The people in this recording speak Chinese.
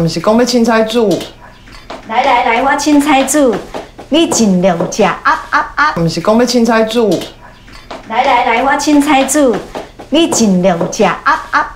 毋是讲要凊彩煮，来来来，我凊彩煮，你尽量食啊啊啊！毋是讲要凊彩煮，来来来，我凊彩煮，你尽量食啊啊。